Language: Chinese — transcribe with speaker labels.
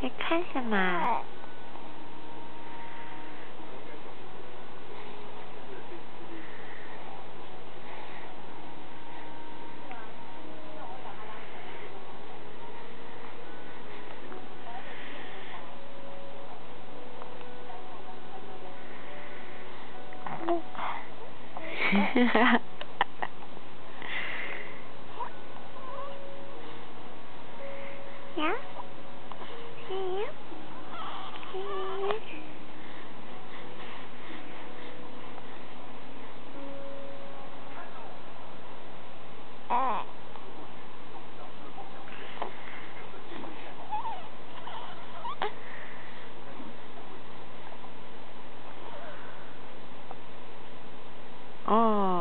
Speaker 1: 在看什么 呀？Oh.